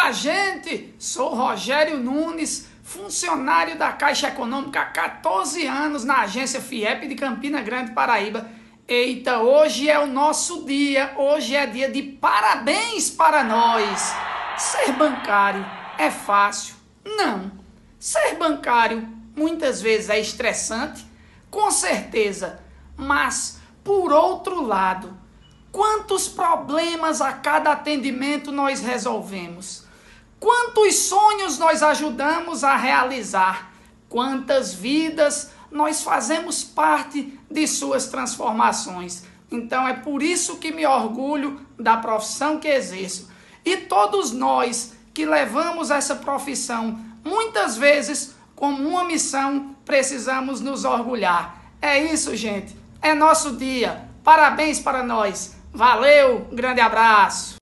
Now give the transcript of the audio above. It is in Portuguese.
Fala, gente! Sou Rogério Nunes, funcionário da Caixa Econômica há 14 anos na agência FIEP de Campina Grande, Paraíba. Eita, hoje é o nosso dia, hoje é dia de parabéns para nós. Ser bancário é fácil? Não. Ser bancário muitas vezes é estressante? Com certeza. Mas, por outro lado, Quantos problemas a cada atendimento nós resolvemos? Quantos sonhos nós ajudamos a realizar? Quantas vidas nós fazemos parte de suas transformações? Então é por isso que me orgulho da profissão que exerço. E todos nós que levamos essa profissão, muitas vezes como uma missão, precisamos nos orgulhar. É isso, gente. É nosso dia. Parabéns para nós. Valeu, grande abraço.